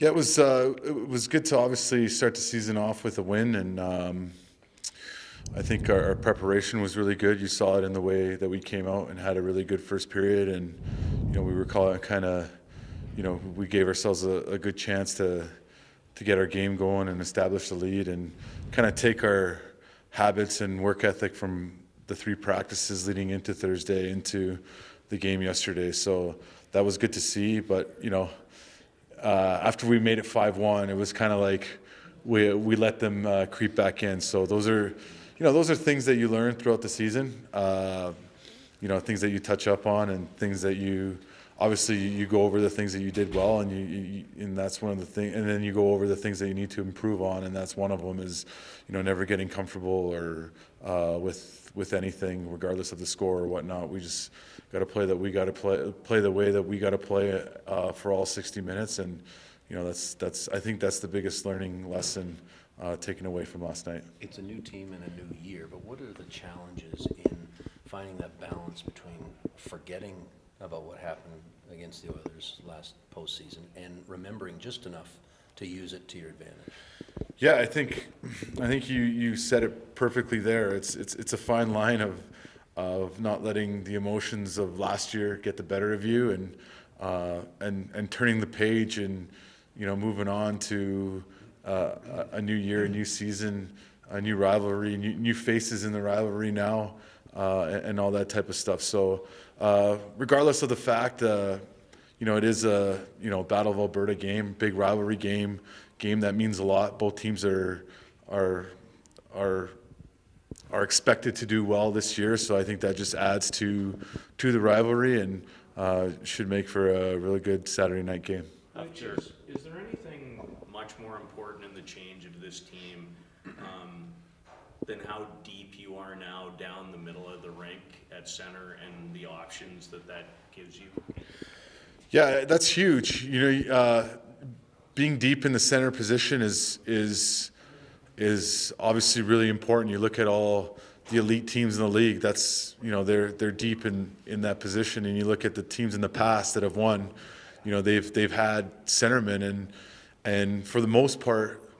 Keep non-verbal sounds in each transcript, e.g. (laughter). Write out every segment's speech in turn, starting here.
Yeah, it was uh, it was good to obviously start the season off with a win, and um, I think our, our, preparation was really good. You saw it in the way that we came out and had a really good first period, and you know we were kind of, you know, we gave ourselves a, a, good chance to to get our game going and establish the lead, and kind of take our habits and work ethic from the three practices leading into Thursday into the game yesterday. So that was good to see, but you know uh, after we made it 5-1, it was kind of like we we let them uh, creep back in. So those are, you know, those are things that you learn throughout the season. Uh, you know, things that you touch up on and things that you obviously you go over the things that you did well and you, you, and that's one of the things and then you go over the things that you need to improve on and that's one of them is you know never getting comfortable or uh, with with anything regardless of the score or whatnot we just got to play that we got to play play the way that we got to play uh, for all 60 minutes and you know that's that's I think that's the biggest learning lesson uh, taken away from last night. It's a new team and a new year, but what are the challenges in finding that balance between forgetting about what happened against the Oilers last postseason and remembering just enough to use it to your advantage? Yeah, I think I think you, you said it perfectly there. It's it's it's a fine line of of not letting the emotions of last year get the better of you and uh, and and turning the page and you know moving on to uh, a new year, a new season, a new rivalry, new, new faces in the rivalry now, and, and, all that type of stuff. So uh, regardless of the fact, uh, you know it is a you know Battle of Alberta game, big rivalry game, game that means a lot. Both teams are are are are expected to do well this year. So I think that just adds to to the rivalry and uh, should make for a really good Saturday night game. Is, is there anything much more important in the change of this team um, than how deep you are now down the middle of the rink at center and the options that that gives you? Yeah, that's huge. You know, uh, being deep in the center position is is is obviously really important. You look at all the elite teams in the league. That's you know they're they're deep in in that position, and you look at the teams in the past that have won. You know they've they've had centermen, and and for the most part,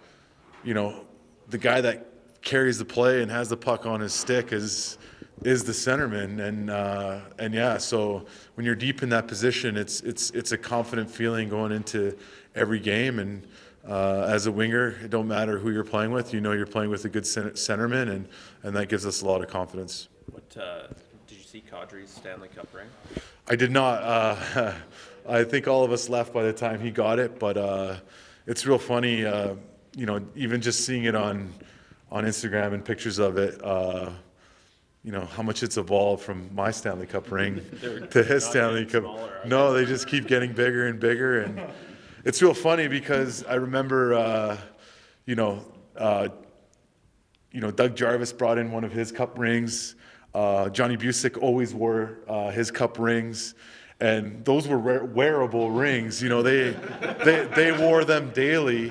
you know the guy that carries the play and has the puck on his stick is is the centerman, and uh, and yeah. So when you're deep in that position, it's it's it's a confident feeling going into every game, and uh, as a winger, it don't matter who you're playing with. You know you're playing with a good center, centerman, and, and that gives us a lot of confidence. What uh, did you see Kadri's Stanley Cup ring? I did not. Uh, (laughs) I think all of us left by the time he got it, but uh, it's real funny. Uh, you know, even just seeing it on on Instagram and pictures of it. Uh, you know how much it's evolved from my Stanley Cup ring (laughs) to his Stanley Cup. Smaller, no, they just keep getting bigger and bigger and (laughs) it's real funny because I remember, uh, you know, uh, you know, Doug Jarvis brought in one of his cup rings. Uh, Johnny Bucyk always wore uh, his cup rings, and those were wearable rings. You know, they, they they wore them daily,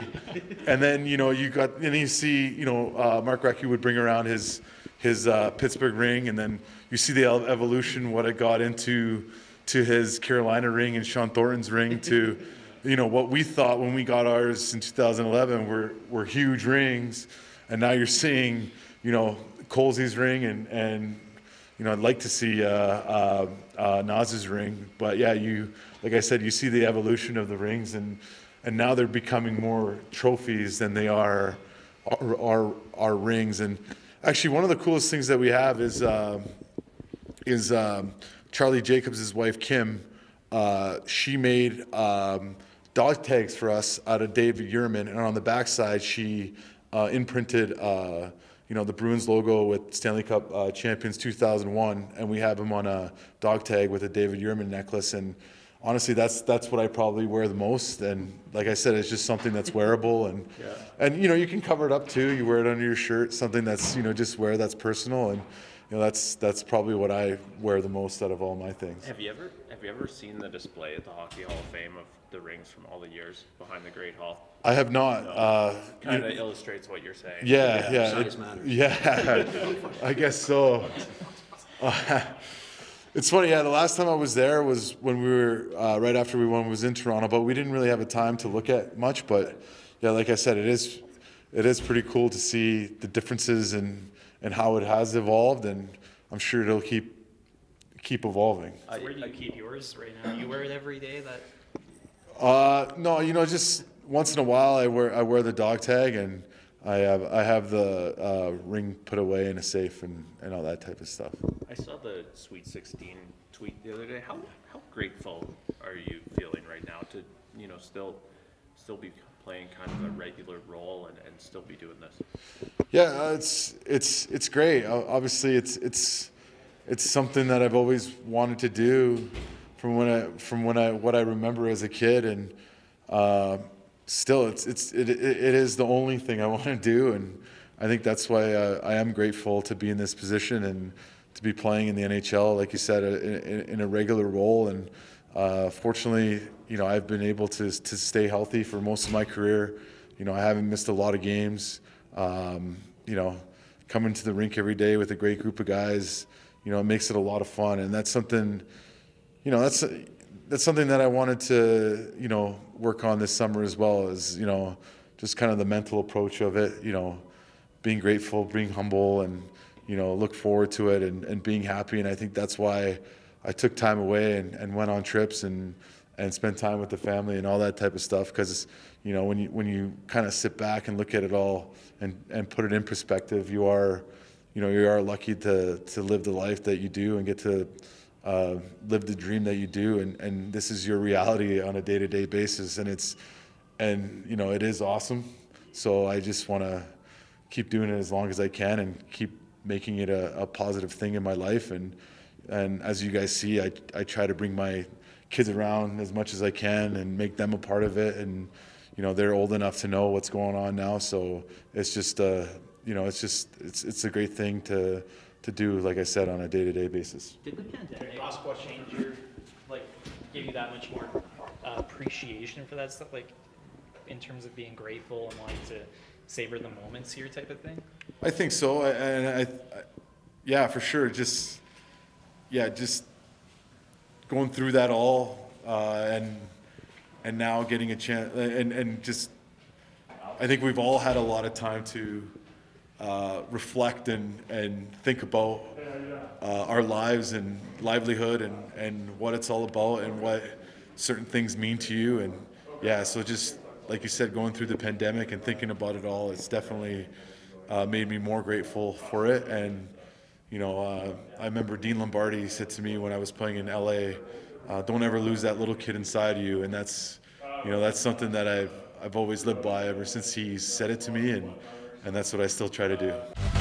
and then you know you got and you see you know uh, Mark Recchi would bring around his his uh, Pittsburgh ring, and then you see the evolution what it got into to his Carolina ring and Shawn Thornton's ring to you know what we thought when we got ours in 2011 were were huge rings, and now you're seeing you know Colsey's ring and and you know I'd like to see uh, uh, uh, Nas's ring, but yeah, you like I said, you see the evolution of the rings and and now they're becoming more trophies than they are our our, rings. And actually, one of the coolest things that we have is uh, is um, Charlie Jacobs' wife Kim. Uh, she made. Um, dog tags for us out of David Yurman, and on the backside she uh, imprinted, uh, you know, the Bruins logo with Stanley Cup uh, champions 2001, and we have him on a dog tag with a David Yurman necklace. And honestly, that's that's what I probably wear the most. And like I said, it's just something that's wearable, and (laughs) yeah. and you know, you can cover it up too. You wear it under your shirt, something that's you know just wear that's personal and you know, that's that's probably what I wear the most out of all my things. Have you ever have you ever seen the display at the Hockey Hall of Fame of the rings from all the years behind the Great Hall? I have not. No. Uh, kind of illustrates what you're saying. Yeah, yeah, yeah. It, yeah (laughs) I guess so. Uh, (laughs) It's funny, yeah. The last time I was there was when we were uh, right after we won was in Toronto, but we didn't really have a time to look at much. But yeah, like I said, it is it is pretty cool to see the differences and and how it has evolved, and I'm sure it'll keep keep evolving. So where do you keep yours right now? You wear it every day. That Uh, no, you know, just once in a while I wear I wear the dog tag and I have I have the uh, ring put away in a safe and, and all that type of stuff. I saw the Sweet 16 tweet the other day. How how grateful are you feeling right now to you know still still be playing kind of a regular role and, and still be doing this? Yeah, uh, it's it's it's great. Obviously, it's it's it's something that I've always wanted to do from when I from when I what I remember as a kid, and uh, still, it's it's it, it, is the only thing I (laughs) want to do, and I think that's why uh, I am grateful to be in this position and to be playing in the NHL, like you said, uh, in, in a regular role. And uh, fortunately, you know, I've been able to to stay healthy for most of my career. You know, I haven't missed a lot of games. Um, you know, coming to the rink every day with a great group of guys, you know, it makes it a lot of fun, and that's something, you know, that's that's something that I wanted to, you know, work on this summer as well. as, you know, just kind of the mental approach of it. You know, being grateful, being humble, and you know, look forward to it, and, and being happy. And I think that's why I took time away and, and went on trips and and spent time with the family and all that type of stuff. Because you know, when you when you kind of sit back and look at it all and and put it in perspective, you are, you know, you are lucky to to live the life that you do and get to. Uh, live the dream that you do, and, and this is your reality on a day-to-day basis, and it's, and you know, it is awesome. So I just want to keep doing it as long as I can and keep making it a, a positive thing in my life. And and as you guys see, I I try to bring my kids around as much as I can and make them a part of it. And you know they're old enough to know what's going on now, so it's just uh you know it's just it's it's a great thing to to do, like I said, on a day to day basis. did the pandemic change your like give you that much more uh, appreciation for that stuff? Like in terms of being grateful and wanting to savor the moments here, type of thing. I think so, I- and I, I, yeah, for sure. Just, yeah, just going through that all, uh, and and now getting a chance, and and just, I think we've all had a lot of time to uh, reflect and and think about uh, our lives and livelihood and and what it's all about and what certain things mean to you, and yeah, so just like you said, going through the pandemic and thinking about it all, it's definitely uh, made me more grateful for it. And you know, uh, I remember Dean Lombardi said to me when I was playing in LA, uh, "Don't ever lose that little kid inside you." And that's, you know, that's something that I've I've always lived by ever since he said it to me, and and that's what I still try to do.